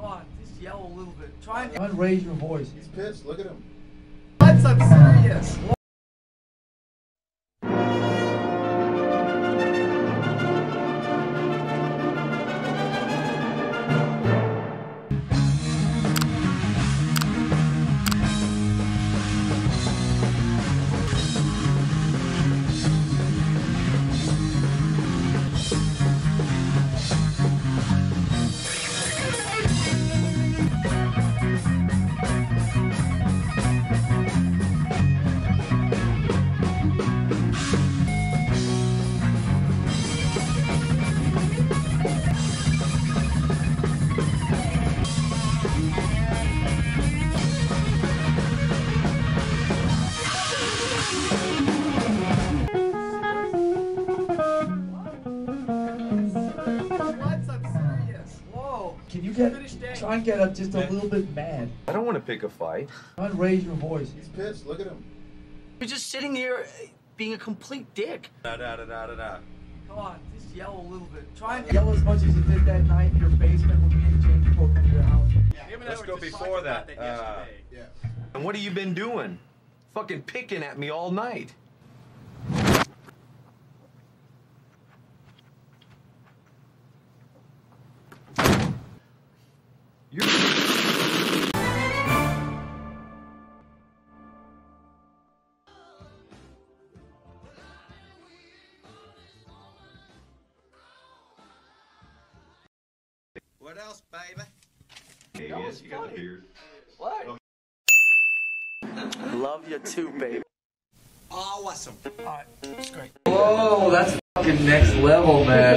Come on, just yell a little bit. Try and, try and raise your voice. He's pissed. Look at him. What? I'm serious. What? Can you get try and get up just a little bit mad? I don't want to pick a fight. Try and raise your voice. He's pissed. Look at him. You're just sitting here uh, being a complete dick. Da da da da da da. Come on, just yell a little bit. Try and Yell as much as you did that night in your basement when me and James broke into your house. Let's go before that. Uh, Yeah. and what have you been doing? Fucking picking at me all night. What else, baby? Hey, yes, you got a beard. What? Love you too, baby. Oh, awesome. Whoa, that's fucking next level, man.